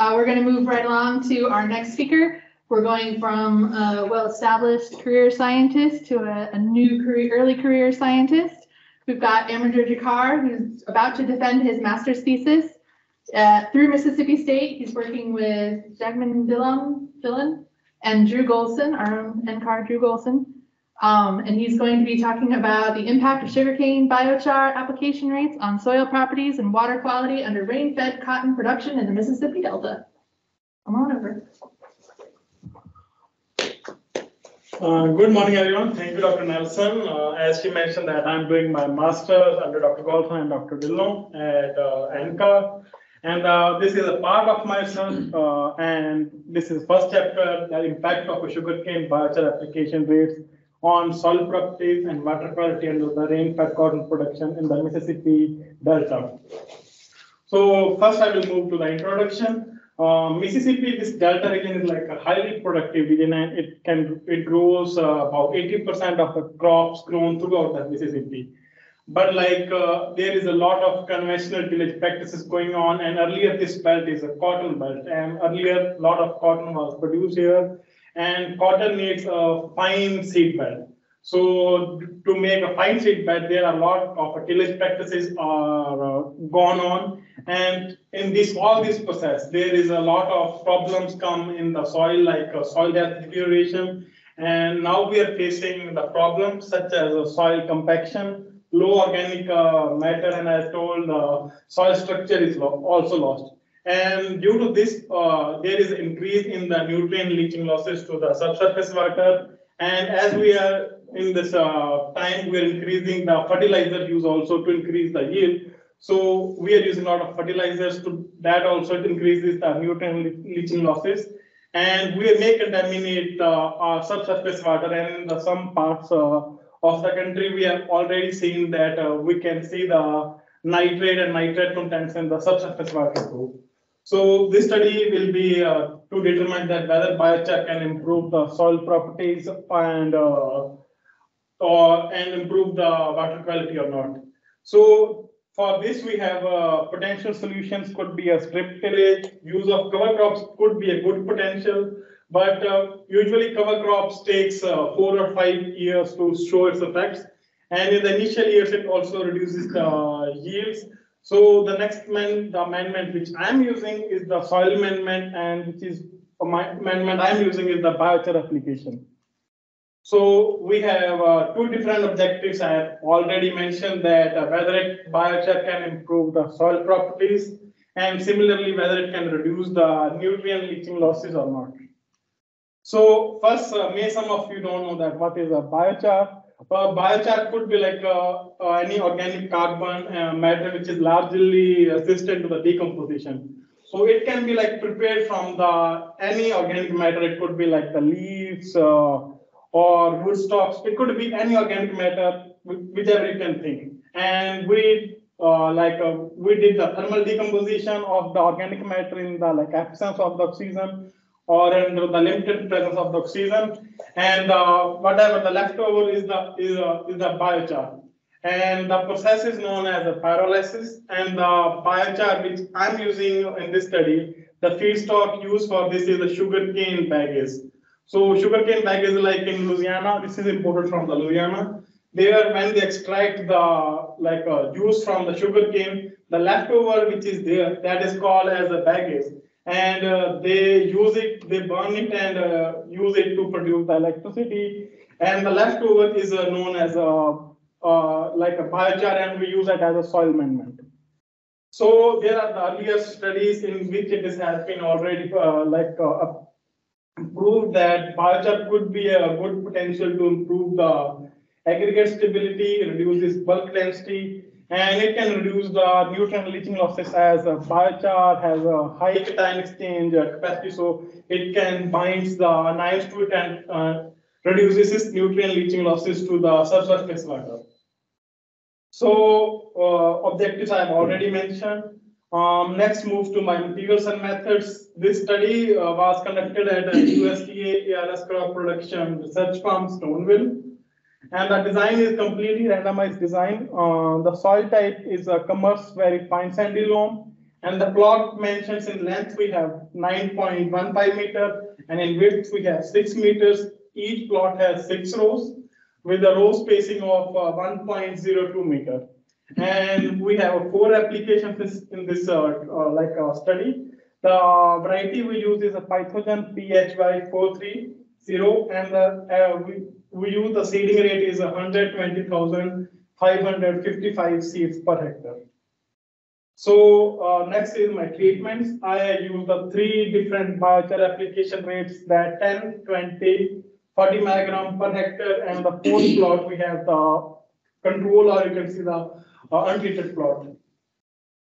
Uh, we're gonna move right along to our next speaker. We're going from a well-established career scientist to a, a new career, early career scientist. We've got Amrinder Jakhar, who's about to defend his master's thesis. Uh, through Mississippi State, he's working with Jagman Dhillon, Dhillon and Drew Gholson, our own NCAAR Drew Gholson. Um, and he's going to be talking about the impact of sugarcane biochar application rates on soil properties and water quality under rain-fed cotton production in the Mississippi Delta. Come on over. Uh, good morning, everyone. Thank you, Dr. Nelson. Uh, as she mentioned that I'm doing my master's under Dr. Gholson and Dr. Dhillon at uh, NCAAR. And uh, this is a part of my research, uh, and this is first chapter, the impact of a sugarcane biochar application rates on soil properties and water quality under the rain-fed cotton production in the Mississippi Delta. So first I will move to the introduction. Uh, Mississippi, this delta region is like a highly productive region and it can, it grows uh, about 80% of the crops grown throughout the Mississippi. But like uh, there is a lot of conventional tillage practices going on and earlier this belt is a cotton belt and earlier a lot of cotton was produced here and cotton needs a fine seed bed. So to make a fine seed bed, there are a lot of tillage practices are uh, gone on, and in this all this process, there is a lot of problems come in the soil, like uh, soil depth deterioration, and now we are facing the problems such as uh, soil compaction, low organic uh, matter, and as told, uh, soil structure is lo also lost. And due to this, uh, there is increase in the nutrient leaching losses to the subsurface water. And as we are in this uh, time, we are increasing the fertilizer use also to increase the yield. So we are using a lot of fertilizers to that also increases the nutrient leaching losses. And we may contaminate uh, our subsurface water and in the, some parts uh, of the country, we have already seen that uh, we can see the nitrate and nitrate contents in the subsurface water too. So this study will be uh, to determine that whether biochar can improve the soil properties and uh, or and improve the water quality or not. So for this, we have uh, potential solutions could be a strip tillage, use of cover crops could be a good potential, but uh, usually cover crops takes uh, four or five years to show its effects. And in the initial years, it also reduces the yields. So the next man, the amendment which I'm using is the soil amendment and which is my amendment I'm using is the biochar application. So we have uh, two different objectives. I have already mentioned that uh, whether it, biochar can improve the soil properties and similarly whether it can reduce the nutrient leaching losses or not. So first, uh, may some of you don't know that what is a biochar. Uh, biochar could be like uh, uh, any organic carbon uh, matter which is largely resistant to the decomposition. So it can be like prepared from the any organic matter. It could be like the leaves uh, or wood stalks. It could be any organic matter, whichever you can think. And we uh, like we did the thermal decomposition of the organic matter in the like absence of the oxygen or under the limited presence of the oxygen and uh, whatever the leftover is the is, uh, is the biochar. And the process is known as a pyrolysis. And the biochar which I'm using in this study, the feedstock used for this is the sugarcane bagasse. So sugarcane bagasse like in Louisiana, this is imported from the Louisiana. There, when they extract the like uh, juice from the sugarcane, the leftover which is there, that is called as a bagasse and uh, they use it, they burn it and uh, use it to produce the electricity. And the leftover is uh, known as a uh, like a biochar, and we use it as a soil amendment. So there are the earlier studies in which it has been already uh, like uh, proved that biochar could be a good potential to improve the aggregate stability, reduces bulk density, and it can reduce the nutrient leaching losses as a biochar has a high cation exchange capacity, so it can binds the nice to it and uh, reduces its nutrient leaching losses to the subsurface water. So uh, objectives I have already mentioned. Um, next, move to my materials and methods. This study uh, was conducted at USDA ARS crop production research farm, Stoneville. And the design is completely randomized design. Uh, the soil type is a commerce very fine sandy loam. And the plot mentions in length, we have nine point one five meter, and in width, we have six meters. Each plot has six rows with a row spacing of uh, one point zero two meter. And we have four applications in this, uh, uh, like, uh, study. The variety we use is a Phytogen PHY four three zero, and the, uh, we, we use the seeding rate is hundred twenty thousand five hundred fifty-five seeds per hectare. So, uh, next is my treatments. I use the three different biochar application rates that 10, 20, 40 milligram per hectare, and the fourth plot, we have the control, or you can see the uh, untreated plot.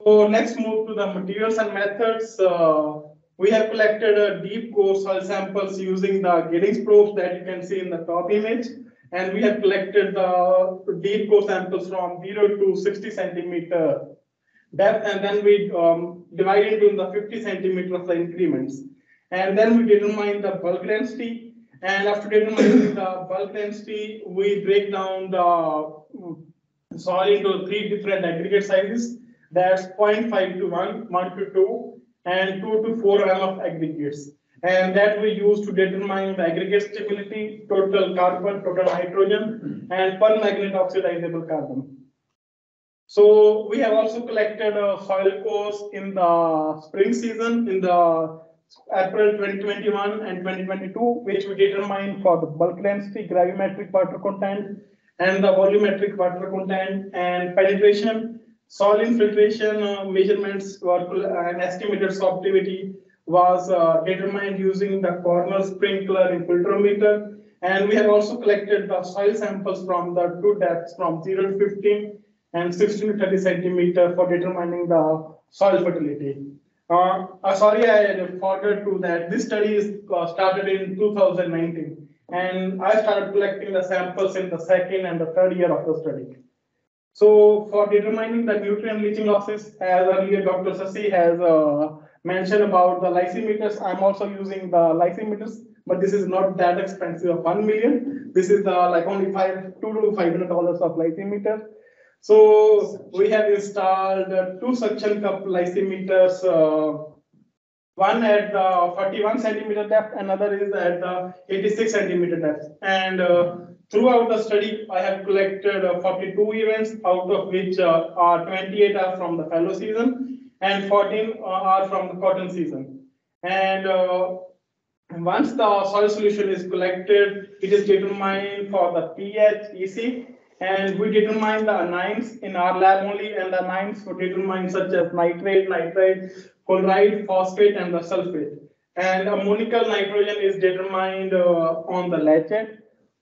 So next move to the materials and methods. Uh, we have collected a deep core soil samples using the Giddings probes that you can see in the top image. And we have collected the deep core samples from zero to sixty centimeter depth, and then we um, divide it into the fifty centimeter of the increments. And then we determine the bulk density, and after determining the bulk density, we break down the mm, soil into three different aggregate sizes. That's 0.5 to 1, 1 to 2, and 2 to 4 mm of aggregates. And that we use to determine the aggregate stability, total carbon, total nitrogen, and permanganate oxidizable carbon. So we have also collected uh, soil cores in the spring season, in the April 2021 and 2022, which we determine for the bulk density, gravimetric water content, and the volumetric water content and penetration. Soil infiltration uh, measurements col- and estimated sorptivity was uh, determined using the Cornell sprinkler infiltrometer. And we have also collected the soil samples from the two depths from 0 to 15 and 16 to 30 centimeter for determining the soil fertility. Uh, uh, sorry, I forgot to that. This study is uh, started in 2019, and I started collecting the samples in the second and the third year of the study. So for determining the nutrient leaching losses, as earlier Dr. Sasi has uh, mentioned about the lysimeters, I'm also using the lysimeters, but this is not that expensive of one million. This is the like only five, two to five hundred dollars of lysimeter. So we have installed uh, two suction cup lysimeters, uh, one at the 41 centimeter depth, another is at the 86 centimeter depth. And uh, throughout the study, I have collected uh, 42 events, out of which uh, are 28 are from the fallow season and 14 uh, are from the cotton season. And once the soil solution is collected, it is determined for the pH, EC, and we determine the anions in our lab only, and the anions were determined such as nitrate, nitrite, chloride, phosphate, and the sulfate. And ammonical nitrogen is determined uh, on the Lachat.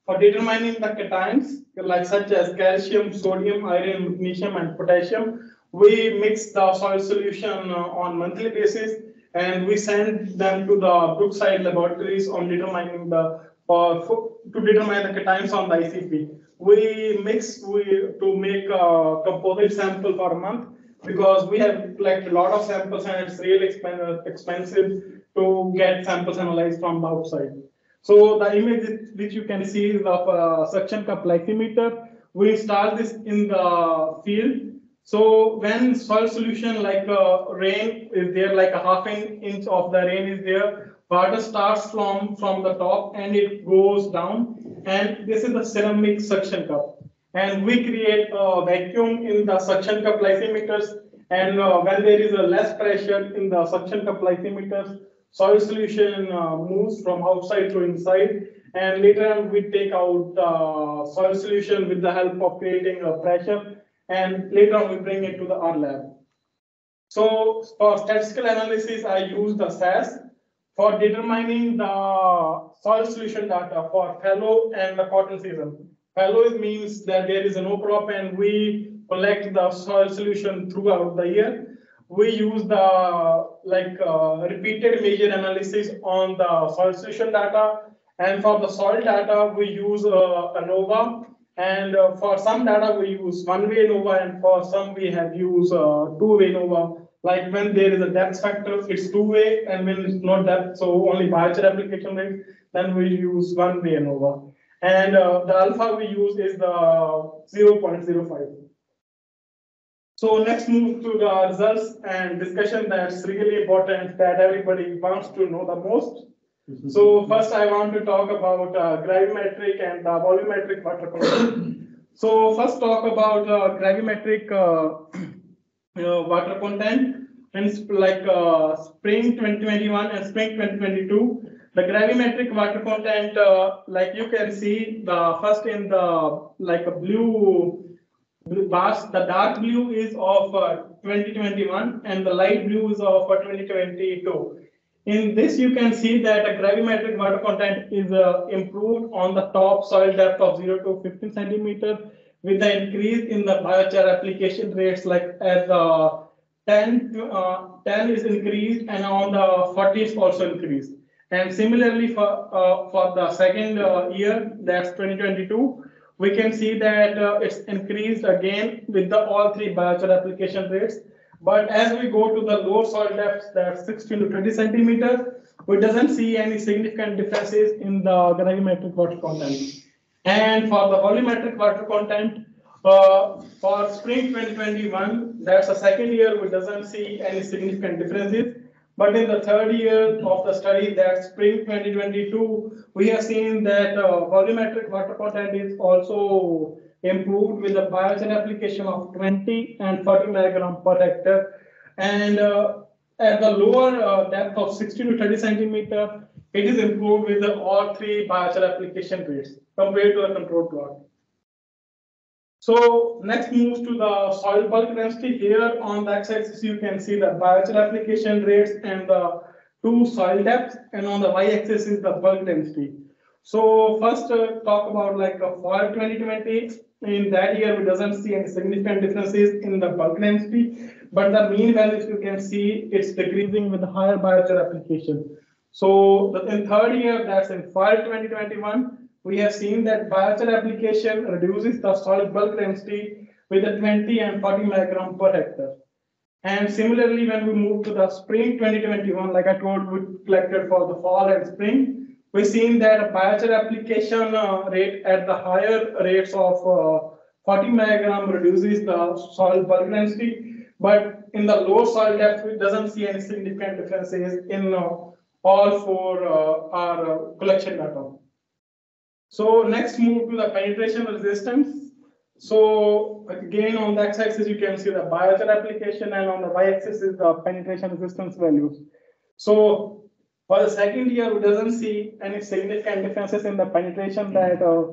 For determining the cations, like such as calcium, sodium, iron, magnesium, and potassium, we mix the soil solution uh, on monthly basis, and we send them to the Brookside laboratories on determining the uh, to determine the cations on the ICP we mix we to make a composite sample for a month because we have collected a lot of samples and it's really expensive to get samples analyzed from the outside. So the image which you can see is of a suction cup lysimeter. We install this in the field. So when soil solution like uh, rain is there, like a half an inch of the rain is there, water starts from from the top and it goes down and this is the ceramic suction cup and we create a vacuum in the suction cup lysimeters and uh, when there is a less pressure in the suction cup lysimeters soil solution uh, moves from outside to inside and later on we take out the soil solution with the help of creating a pressure and later on we bring it to the R lab. So for statistical analysis, I use the SAS for determining the soil solution data for fallow and the cotton season. Fallow means that there is no crop and we collect the soil solution throughout the year. We use the like uh, repeated measure analysis on the soil solution data. And for the soil data, we use uh, ANOVA. And uh, for some data, we use one-way ANOVA, and for some, we have used uh, two-way ANOVA. Like when there is a depth factor, it's two-way, and when it's not depth, so only biochar application rate, then we use one-way ANOVA. And uh, the alpha we use is the 0.05. So next move to the results and discussion that's really important that everybody wants to know the most. So first I want to talk about uh, gravimetric and uh, volumetric water content. So first talk about uh, gravimetric uh, you water content sp- like uh, spring 2021 and spring 2022. The gravimetric water content, uh, like you can see, the first in the like a blue bars, the dark blue is of uh, 2021 and the light blue is of uh, 2022. In this, you can see that the gravimetric water content is uh, improved on the top soil depth of 0 to 15 centimeter with the increase in the biochar application rates like as the 10, to, uh, 10 is increased and on the 40 is also increased. And similarly for, uh, for the second uh, year, that's 2022, we can see that uh, it's increased again with the all three biochar application rates. But as we go to the lower soil depths, that's 16 to 20 centimeter, we doesn't see any significant differences in the gravimetric water content. And for the volumetric water content, uh, for spring 2021, that's the second year, we doesn't see any significant differences. But in the third year of the study, that spring 2022, we have seen that uh, volumetric water content is also improved with the biogen application of 20 and 40 milligram per hectare. And uh, at the lower uh, depth of 60 to 30 centimeter, it is improved with the all three biochar application rates compared to the control plot. So next moves to the soil bulk density. Here on the x-axis, you can see the biochar application rates and the two soil depths, and on the y-axis is the bulk density. So first uh, talk about like uh, for 2020. In that year, we doesn't see any significant differences in the bulk density, but the mean values you can see it's decreasing with higher biochar application. So in third year, that's in fall 2021, we have seen that biochar application reduces the soil bulk density with a 20 and 40 milligram per hectare. And similarly, when we move to the spring 2021, like I told, we collected for the fall and spring, we've seen that biochar application uh, rate at the higher rates of uh, 40 milligram reduces the soil bulk density, but in the low soil depth, it doesn't see any significant differences in uh, all four uh, our uh, collection data. So next move to the penetration resistance. So again, on the x-axis, you can see the biochar application and on the y-axis is the penetration resistance values. So for the second year, we doesn't see any significant differences in the penetration that, uh,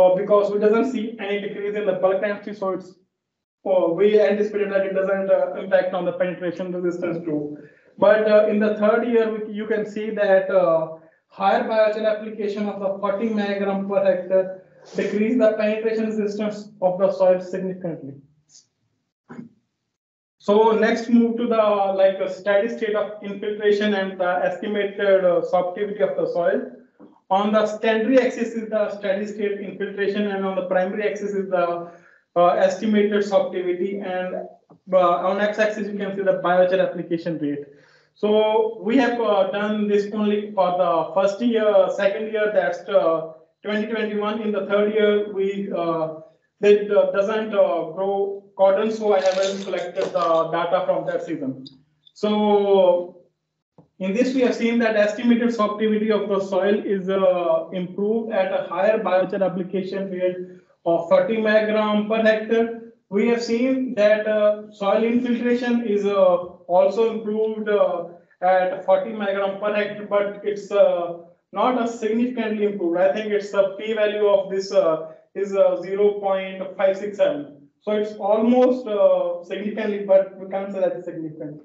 uh, because we doesn't see any decrease in the bulk density, so it's, uh, we anticipated that it doesn't uh, impact on the penetration resistance too. But uh, in the third year, we- you can see that uh, higher biochar application of the 40 milligram per hectare decrease the penetration resistance of the soil significantly. So next move to the like a steady state of infiltration and the estimated uh, of the soil. On the secondary axis is the steady state infiltration and on the primary axis is the uh, estimated sorptivity and uh, on x-axis you can see the biochar application rate. So we have uh, done this only for the first year, second year, that's uh, 2021. In the third year, we uh, it uh, doesn't grow cotton, so I haven't collected the data from that season. So in this, we have seen that estimated sorptivity of the soil is uh, improved at a higher biochar application rate of 40 milligram per hectare. We have seen that uh, soil infiltration is uh, also improved uh, at 40 milligram per hectare, but it's uh, not a significantly improved. I think it's a p value of this uh, is uh, 0.567. So it's almost uh, significantly, but we can't say that it's significant.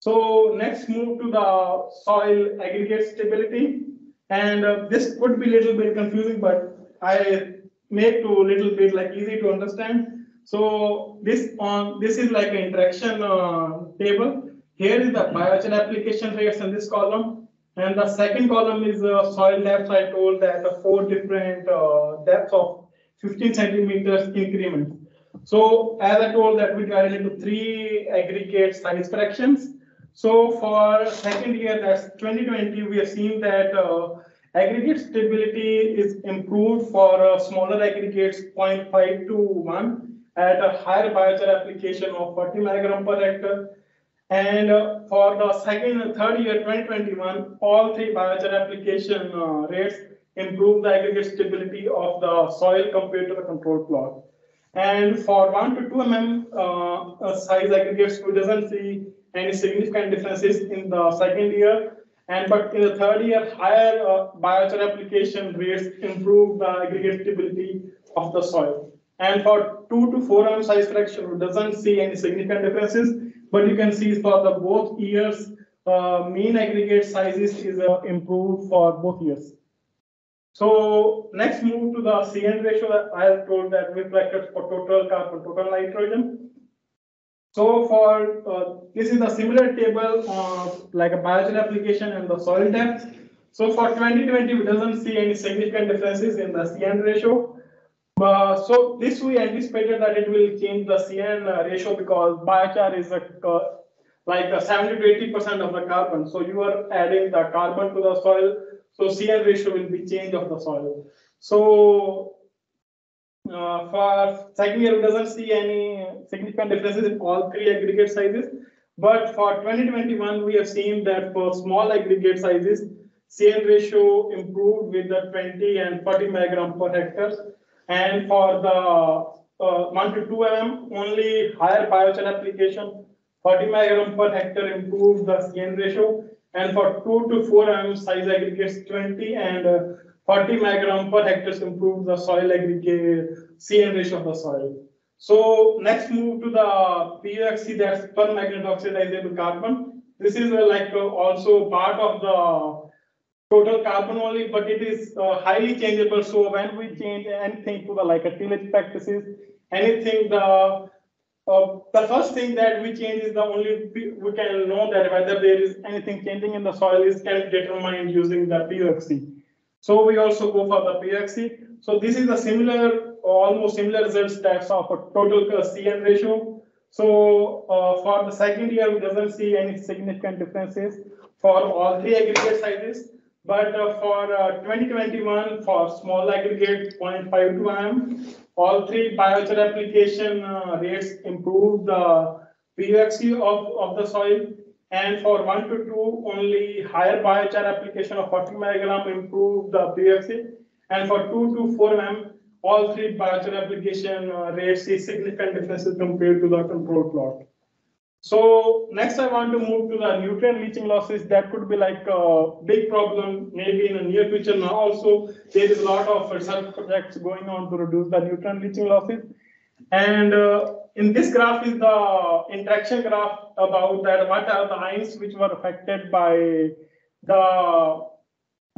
So next move to the soil aggregate stability. And uh, this could be a little bit confusing, but I make to a little bit like easy to understand. So this on this is like an interaction uh, table. Here is the biochar application rates in this column. And the second column is uh, soil depth. I told that the four different uh, depths of 15 centimeters increment. So as I told that we divided into three aggregate size fractions. So for second year, that's 2020, we have seen that uh, aggregate stability is improved for uh, smaller aggregates 0.5 to 1 at a higher biochar application of 40 milligram per hectare. And uh, for the second and third year, 2021, all three biochar application uh, rates improve the aggregate stability of the soil compared to the control plot. And for one to two mm uh, size aggregates, we doesn't see any significant differences in the second year. And but in the third year, higher uh, biochar application rates improve the aggregate stability of the soil. And for two to four mm size fraction, we doesn't see any significant differences. But you can see for the both years, uh, mean aggregate sizes is uh, improved for both years. So next move to the CN ratio I have told that reflected for total carbon, total nitrogen. So for, uh, this is a similar table, uh, like a biogen application and the soil depth. So for 2020, we doesn't see any significant differences in the CN ratio. Uh, so this we anticipated that it will change the CN uh, ratio because biochar is a, uh, like a 70 to 80 percent of the carbon. So you are adding the carbon to the soil so CN ratio will be change of the soil. So uh, for second year, we doesn't see any significant differences in all three aggregate sizes. But for 2021, we have seen that for small aggregate sizes, CN ratio improved with the 20 and 40 milligram per hectare. And for the uh, 1 to 2 mm, only higher biochar application, 40 milligram per hectare improves the CN ratio and for 2 to 4 mm size aggregates 20 and uh, 40 microgram per hectare improves the soil aggregate CN ratio of the soil. So next move to the POXC that's permanganate oxidizable carbon. This is uh, like uh, also part of the total carbon only, but it is uh, highly changeable. So when we change anything to the like a tillage practices, anything the uh, the first thing that we change is the only we can know that whether there is anything changing in the soil is can be determined using the POXC. So we also go for the POXC. So this is a similar, almost similar results types of a total CN ratio. So uh, for the second year, we doesn't see any significant differences for all three aggregate sizes. But uh, for uh, 2021, for small aggregate 0.52 mm, all three biochar application uh, rates improve the POXC of, of the soil. And for one to two, only higher biochar application of 40 milligram improve the POXC. And for two to four mm, all three biochar application rates see significant differences compared to the control plot. So next I want to move to the nutrient leaching losses. That could be like a big problem maybe in the near future. Now also there is a lot of research projects going on to reduce the nutrient leaching losses. And uh, in this graph is the interaction graph about that what are the ions which were affected by the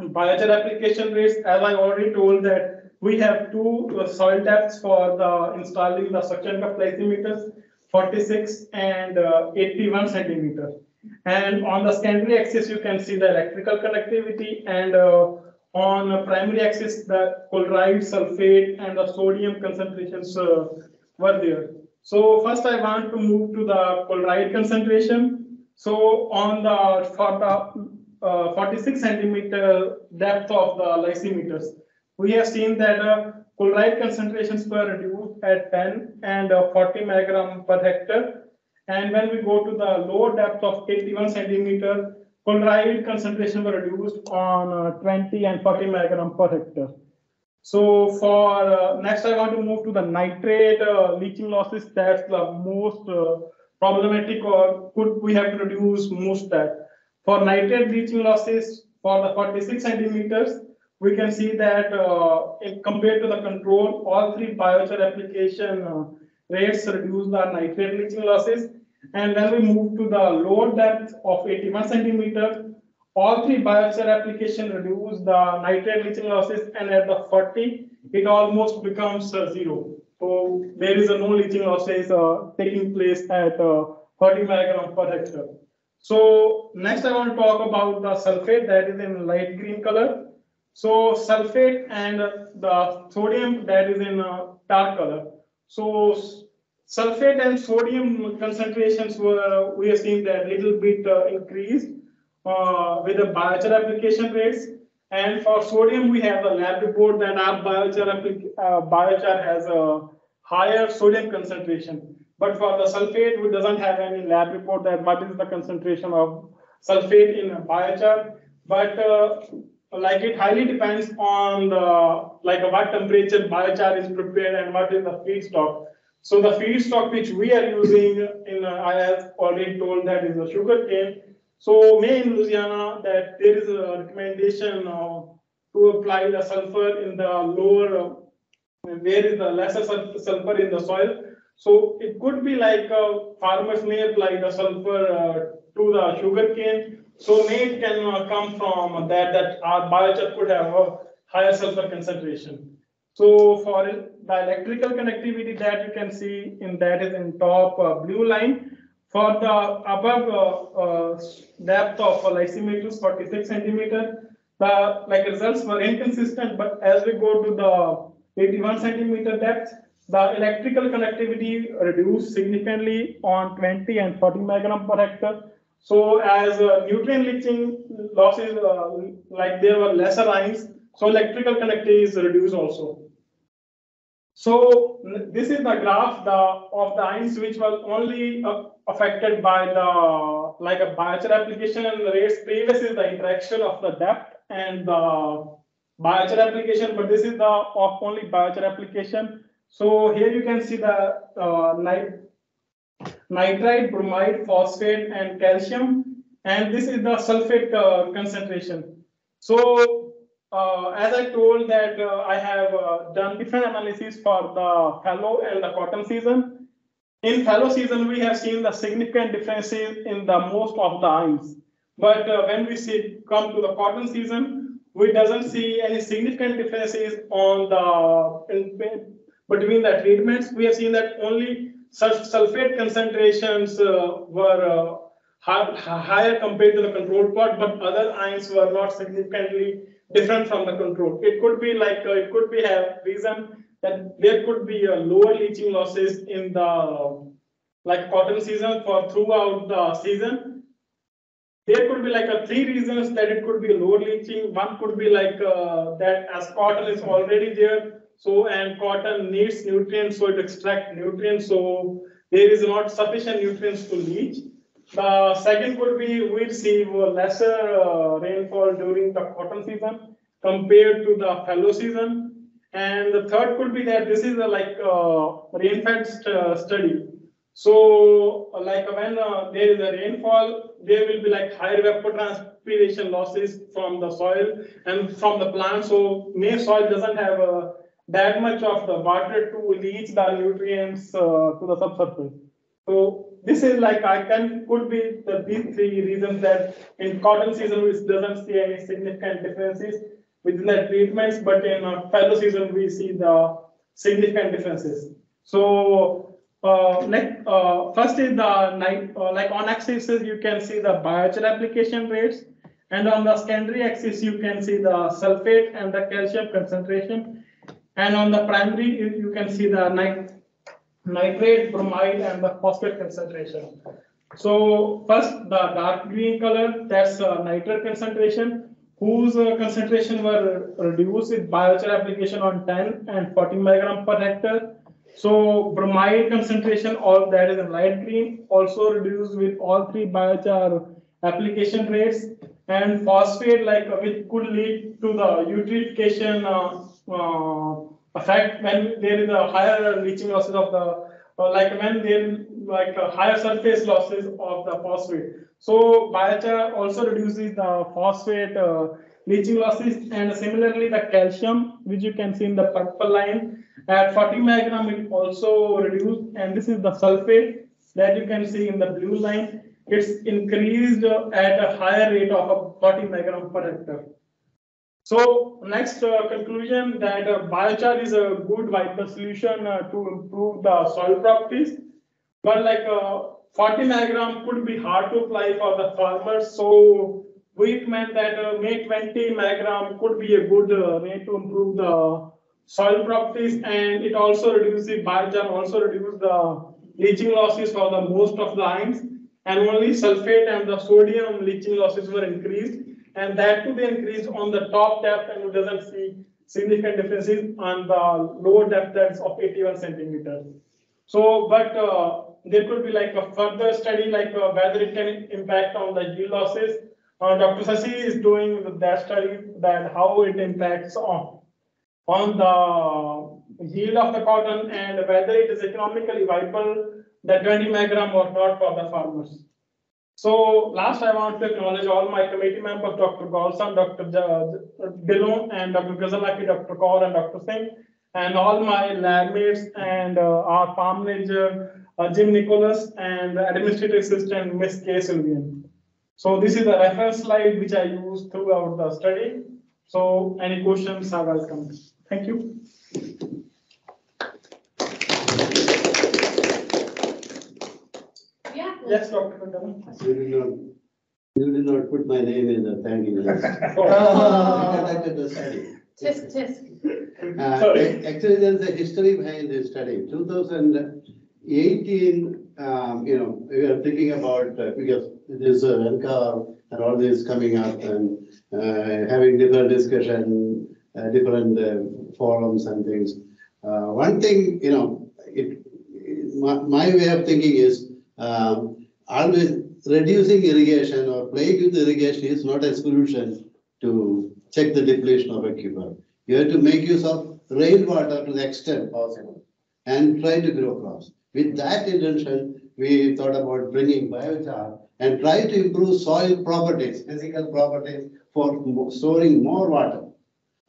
biochar application rates. As I already told that we have two soil depths for the installing the suction cup meters 46 and uh, 81 centimeter. And on the secondary axis, you can see the electrical conductivity and uh, on the primary axis, the chloride, sulfate, and the sodium concentrations uh, were there. So first I want to move to the chloride concentration. So on the, for the uh, 46 centimeter depth of the lysimeters, we have seen that uh, chloride concentrations were reduced at 10 and uh, 40 milligram per hectare. And when we go to the lower depth of 81 centimeter, chloride concentration were reduced on uh, 20 and 40 milligram per hectare. So for uh, next, I want to move to the nitrate uh, leaching losses. That's the most uh, problematic, or could we have to reduce most that. For nitrate leaching losses for the 46 centimeters, we can see that uh, compared to the control, all three biochar application uh, rates reduce the nitrate leaching losses. And when we move to the lower depth of 81 centimeter, all three biochar application reduce the nitrate leaching losses, and at the 40, it almost becomes uh, zero. So there is a no leaching losses uh, taking place at uh, 30 milligram per hectare. So next I want to talk about the sulfate that is in light green color. So sulfate and the sodium that is in a dark color. So sulfate and sodium concentrations were, we have seen that little bit uh, increased uh, with the biochar application rates. And for sodium, we have a lab report that our biochar, uh, biochar has a higher sodium concentration. But for the sulfate, we doesn't have any lab report that what is the concentration of sulfate in biochar. But uh, like it highly depends on the like what temperature biochar is prepared and what is the feedstock. So the feedstock which we are using in uh, I have already told that is the sugar cane. So may in Louisiana that there is a recommendation uh, to apply the sulfur in the lower uh, where is the lesser sulfur in the soil. So it could be like farmers may apply the sulfur uh, to the sugar cane. So may it can uh, come from that that our biochar could have a higher sulfur concentration. So for the electrical connectivity that you can see in that is in top uh, blue line. For the above uh, uh, depth of uh, lysimeters 46 centimeter, the like results were inconsistent. But as we go to the 81 centimeter depth, the electrical connectivity reduced significantly on 20 and 40 microgram per hectare. So as uh, nutrient leaching losses, uh, like there were lesser ions, so electrical conductivity is reduced also. So this is the graph the, of the ions which was only uh, affected by the like a biochar application and the rates. Previous is the interaction of the depth and the biochar application, but this is the of only biochar application. So here you can see the uh, nit nitrite, bromide, phosphate, and calcium, and this is the sulfate uh, concentration. So uh, as I told that uh, I have uh, done different analysis for the fallow and the cotton season. In fallow season, we have seen the significant differences in the most of the ions. But uh, when we see come to the cotton season, we doesn't see any significant differences on the in, between the treatments. We have seen that only sulfate concentrations uh, were uh, higher compared to the control part, but other ions were not significantly different from the control. It could be like uh, it could be a reason that there could be a lower leaching losses in the like cotton season for throughout the season. There could be like a three reasons that it could be lower leaching. One could be like uh, that as cotton is already there, so and cotton needs nutrients, so it extract nutrients, so there is not sufficient nutrients to leach. The second could be we receive lesser uh, rainfall during the cotton season compared to the fallow season. And the third could be that this is a like uh, rain-fed st uh, study. So like when uh, there is a rainfall, there will be like higher evapotranspiration losses from the soil and from the plant. So may soil doesn't have uh, that much of the water to leach the nutrients uh, to the subsurface. So this is like I can could be the these three reasons that in cotton season we doesn't see any significant differences within the treatments, but in uh, fallow season we see the significant differences. So uh, like uh, first is the uh, like on axis you can see the biochar application rates, and on the secondary axis you can see the sulfate and the calcium concentration, and on the primary you can see the night nitrate, bromide, and the phosphate concentration. So first, the dark green color, that's uh, nitrate concentration, whose uh, concentration were reduced with biochar application on 10 and 40 milligram per hectare. So bromide concentration, all that is in light green, also reduced with all three biochar application rates. And phosphate, like which could lead to the eutrophication uh, uh, when there is a higher leaching losses of the uh, like when there like higher surface losses of the phosphate. So biochar also reduces the phosphate uh, leaching losses and similarly the calcium which you can see in the purple line at 40 microgram it also reduced and this is the sulfate that you can see in the blue line it's increased at a higher rate of 40 microgram per hectare. So next uh, conclusion that uh, biochar is a good viable solution uh, to improve the soil properties, but like uh, 40 milligram could be hard to apply for the farmers. So we recommend that uh, May 20 milligram could be a good uh, way to improve the soil properties, and it also reduces the biochar also reduce the leaching losses for the most of the ions, and only sulfate and the sodium leaching losses were increased and that too be increased on the top depth and it doesn't see significant differences on the lower depth that's of eighty-one centimeters. So, but, uh, there could be like a further study, like uh, whether it can impact on the yield losses. Uh, Dr. Sasi is doing that study, that how it impacts on, on the yield of the cotton and whether it is economically viable, the twenty megagram or not for the farmers. So last I want to acknowledge all my committee members, Dr. Gholson, Dr. Dhillon, and Dr. Gazalaki, Dr. Kaur, and Dr. Singh, and all my lab mates and uh, our farm manager, uh, Jim Nicholas, and administrative assistant, Miss K. Sylvian. So this is the reference slide which I use throughout the study. So any questions are welcome. Thank you. Yes, Dr. Dhillon. You did not, you did not put my name in the thank you list. Oh. I conducted the study. Tisk, tisk. Uh, Sorry. Actually, there's a history behind this study. Two thousand eighteen, um, you know, we are thinking about, uh, because this uh, NCAAR and all this coming up and uh, having different discussion, uh, different uh, forums and things. Uh, One thing, you know, it, my, my way of thinking is, um, always reducing irrigation or playing with irrigation is not a solution to check the depletion of aquifer. You have to make use of rainwater to the extent possible and try to grow crops. With that intention, we thought about bringing biochar and try to improve soil properties, physical properties for storing more water.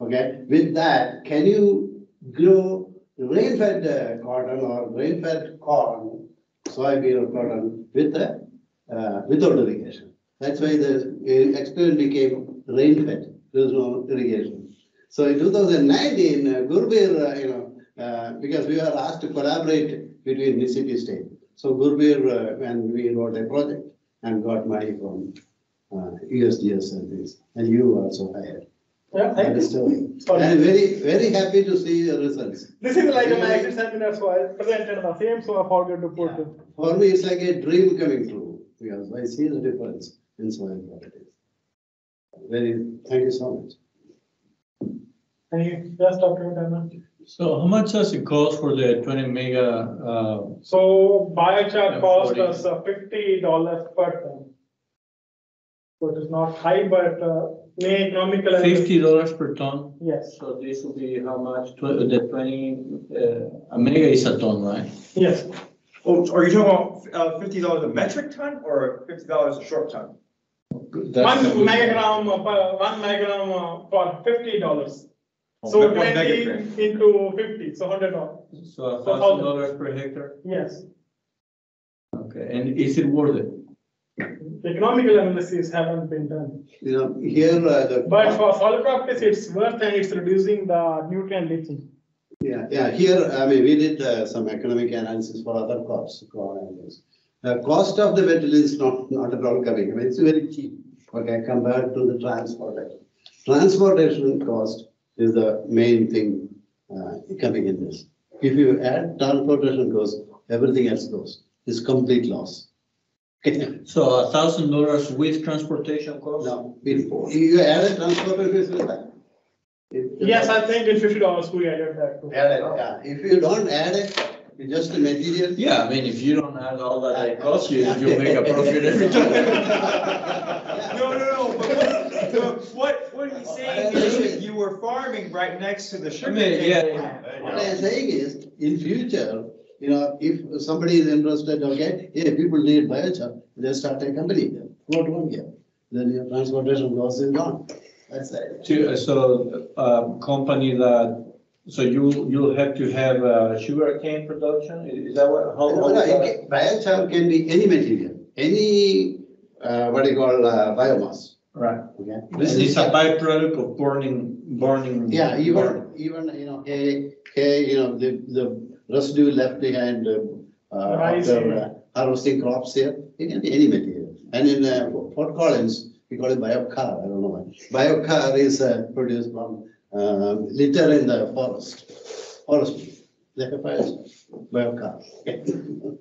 Okay, with that, can you grow rain-fed uh, cotton or rain-fed corn, soybean or cotton with the, uh, without irrigation? That's why the uh, experiment became rain-fed, there was no irrigation. So in two thousand nineteen, Gurbir, uh, you know, uh, because we were asked to collaborate between Mississippi State. So Gurbir, uh, and we wrote a project and got money from uh, USGS and things, and you also hired. Yeah, That thank is you. still, Sorry. and very, very happy to see the results. This is like a exit seminar, so I presented the same, so I forgot to put it. For me, it's like a dream coming true, because I see the difference in soil properties. Very, thank you so much. Thank you. Yes, Dr. Dana. So how much does it cost for the twenty mega, uh, So biochar cost us uh, fifty dollars per ton. So it is not high, but uh, may economical. fifty dollars per ton? Yes, So this will be how much, Tw- the twenty, uh, a mega is a ton, right? yes. Oh, are you talking about uh, fifty dollars a metric ton or fifty dollars a short ton? That's One a good- megagram, uh, per- one megagram uh, for fifty dollars. Oh, So one twenty megagram. into fifty, so hundred dollars. So a thousand dollars per hectare? Yes. Okay, and is it worth it? Economical analysis haven't been done. You know, here, uh, the. But for soil properties, it's worth and it's reducing the nutrient leaching. Yeah, yeah, here, I mean, we did uh, some economic analysis for other crops, corn and this. The cost of the metal is not, not at all coming, I mean, it's very cheap, okay, compared to the transportation. Transportation cost is the main thing uh, coming in this. If you add transportation cost, everything else goes, it's complete loss. So a thousand dollars with transportation cost? Now, if you add transportation cost with that. it- Yes, I think in fifty dollars we added that too. Add it, yeah, if you don't add it, it's just a material. Yeah, I mean, if you don't add all that it costs you, you make a profit every time. No, no, no, but what, so what, what he's saying is that you were farming right next to the sugar mean, cane. yeah. What I'm saying is, in future, you know, if somebody is interested, okay, yeah, people need biochar, they start a company float one here. Then your transportation cost is gone. That's it. So, uh, company that, so you, you'll have to have, uh, sugarcane production, is that what, how? No, how no, is it can- Biochar can be any material, any, uh, what do you call, uh, biomass, Right, okay? and it's a byproduct of burning, burning. Yeah, even, even, you know, hay, hay, you know, the, the residue left behind, uh, uh, Rice, after uh, harvesting crops here, it can be any material. And in, uh, Fort Collins, we call it biocar, I don't know why. Biocar is, uh, produced from, um litter in the forest, forestry, like a fire, biocar.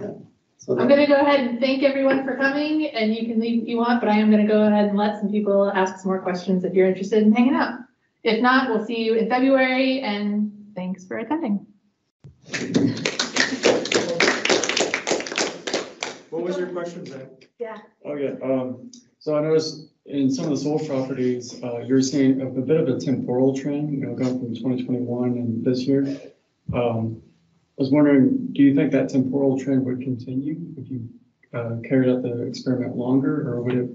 Yeah. So I'm gonna go ahead and thank everyone for coming, and you can leave if you want, but I am gonna go ahead and let some people ask some more questions if you're interested in hanging out. If not, we'll see you in February and thanks for attending. What was your question, Zach? Oh, yeah, um, so I noticed in some of the soil properties, uh, you're seeing a a bit of a temporal trend, you know, going from twenty twenty-one and this year. Um, I was wondering, do you think that temporal trend would continue if you, uh, carried out the experiment longer, or would it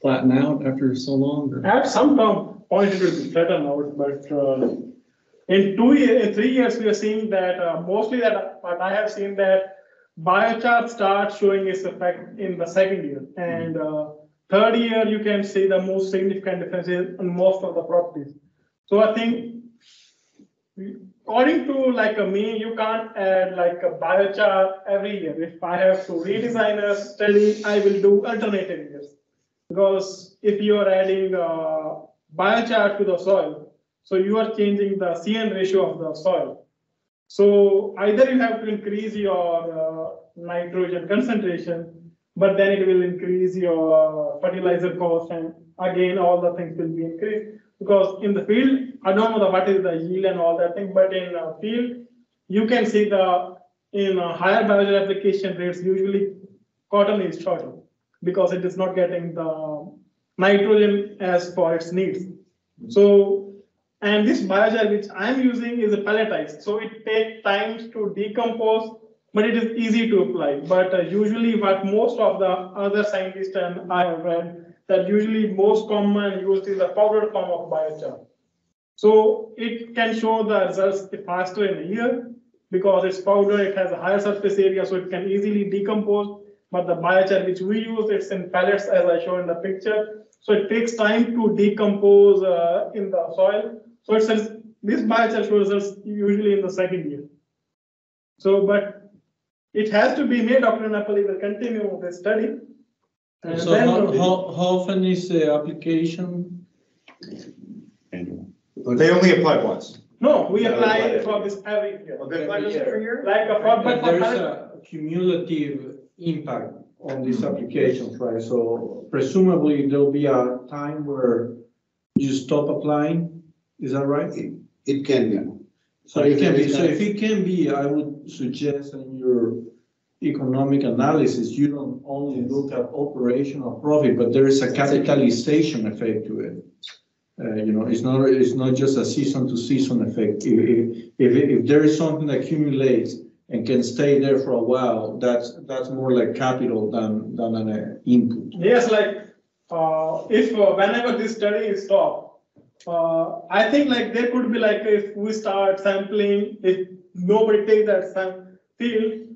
flatten out after so long, or? At some com- point it will be flatten out, but uh, in two years, in three years, we are seeing that uh, mostly that, what I have seen that biochar starts showing its effect in the second year. And uh, third year, you can see the most significant differences in most of the properties. So I think according to like a me, you can't add like a biochar every year. If I have to redesign a study, I will do alternative years. Because if you are adding uh, biochar to the soil, so you are changing the CN ratio of the soil. So either you have to increase your uh, nitrogen concentration, but then it will increase your fertilizer cost and again, all the things will be increased. Because in the field, I don't know the, what is the yield and all that thing, but in a field, you can see the, in higher biochar application rates, usually cotton is shorter because it is not getting the nitrogen as for its needs. So, and this biochar which I'm using is a pelletized, so it takes time to decompose, but it is easy to apply. But uh, usually what most of the other scientists and I have read, that usually most common used is a powdered form of biochar. So it can show the results faster in a year because it's powder, it has a higher surface area, so it can easily decompose. But the biochar which we use, it's in pellets as I show in the picture. So it takes time to decompose uh, in the soil. So it says this biochar shows us usually in the second year. So, but it has to be made. Dr. Napoli will continue the study. And So then how, how, how often is the application? They only apply once. No, we Yeah, apply right. for this every year. Oh, they applied this every Like a, for- but But there's a cumulative impact on these applications, right? So presumably there'll be a time where you stop applying, is that right? It can be. So it can be, so if it can be, I would suggest in your economic analysis, you don't only look at operational profit, but there is a capitalization effect to it. Uh, you know, it's not, it's not just a season to season effect. If, if, if, if there is something that accumulates and can stay there for a while, that's, that's more like capital than, than an uh, input. Yes, like, uh, if, uh, whenever this study is stopped, uh, I think like there could be like, if we start sampling, if nobody takes that sam- field,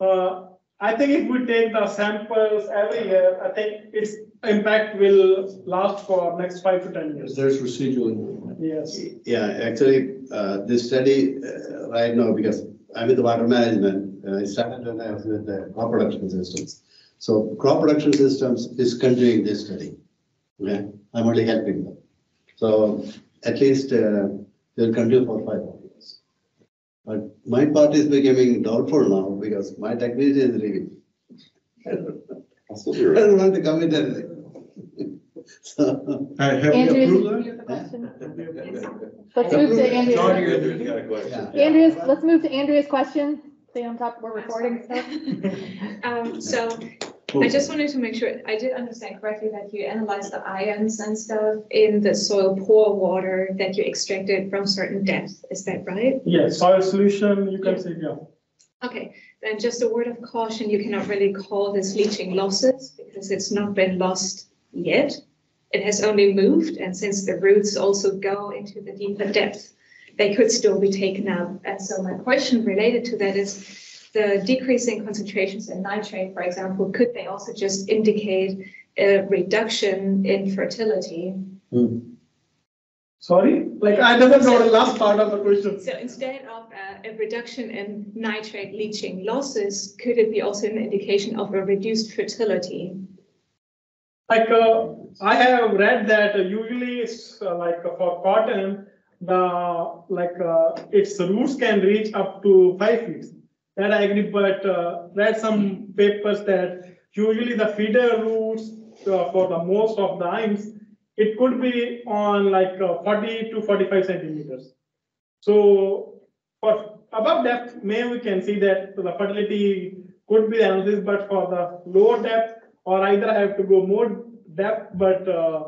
uh, I think if we take the samples every year, I think its impact will last for next five to ten years. there's residual. Yes. Yeah, actually, uh, this study, uh, right now, because I'm with the water management, uh, I started when I was with the crop production systems. So crop production systems is continuing this study. Okay, I'm only helping them. So at least, uh, they'll continue for five more years. But my part is becoming doubtful now because my technician is leaving. I don't want to commit anything. So, Uh, Have we Andrew, approved you have a question? Have we approved that? Let's move to John, Andrea. you're- got a question. Yeah. Andrea's, let's move to Andrea's question. Stay on top, we're recording stuff. Um, so I just wanted to make sure, I did understand correctly that you analyzed the ions and stuff in the soil pore water that you extracted from certain depths, is that right? Yes, soil solution, you can see, yeah. Okay, then just a word of caution, you cannot really call this leaching losses because it's not been lost yet. It has only moved, and since the roots also go into the deeper depth, they could still be taken up. And so my question related to that is the decreasing concentrations in nitrate, for example, could they also just indicate a reduction in fertility? Sorry, like I doesn't know the last part of the question. So instead of a, a reduction in nitrate leaching losses, could it be also an indication of a reduced fertility? Like, uh, I have read that usually it's uh, like uh, for cotton, the, like, uh, its roots can reach up to five feet. That I agree, but, uh, read some papers that usually the feeder roots uh, for the most of the times it could be on like uh, forty to forty-five centimeters. So for above depth, maybe we can see that the fertility could be analysis, but for the lower depth, or either I have to go more depth, but uh,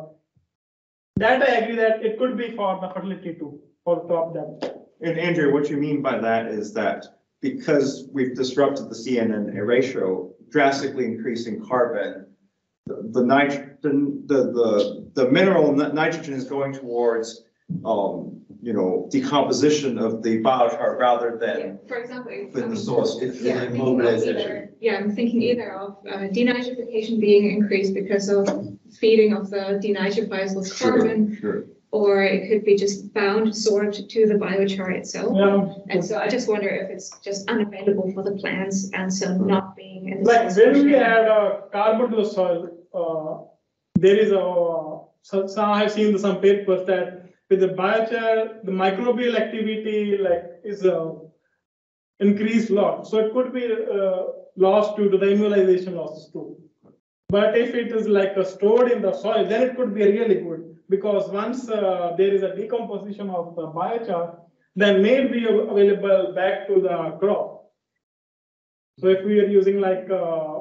that I agree that it could be for the fertility too, for top depth. And Andrew, what you mean by that is that because we've disrupted the CNN ratio, drastically increasing carbon, the the nit, the, the, the, mineral nitrogen is going towards, um, you know, decomposition of the biochar rather Yeah, than For example. within the. It's Yeah, I'm like thinking mobilization. either- Yeah, I'm thinking either of uh, denitrification being increased because of feeding of the denitrifiers with carbon, Sure. Or it could be just bound, sorbed to the biochar itself. Yeah, And so I just wonder if it's just unavailable for the plants and so not being in the. like soil when we solution. add uh, carbon to the soil, uh, there is a, so, some I have seen some papers that with the biochar, the microbial activity like is uh, increased lot. So it could be uh, lost due to the immobilization losses too. But if it is like uh, stored in the soil, then it could be really good because once uh, there is a decomposition of the biochar, then may be available back to the crop. So if we are using like uh,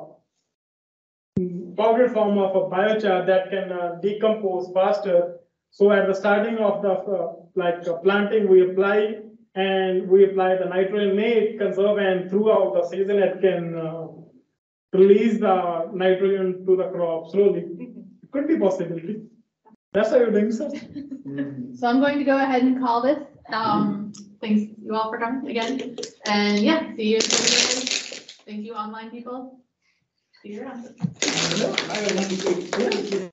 mm, powdered form of a biochar that can uh, decompose faster. So at the starting of the uh, like uh, planting, we apply and we apply the nitrogen, may conserve and throughout the season it can uh, release the nitrogen to the crop slowly. It Could be possibility. That's how you're doing, sir. So I'm going to go ahead and call this. Um, thanks you all for coming again. And yeah, see you. Thank you, online people. See you around. I don't want to take-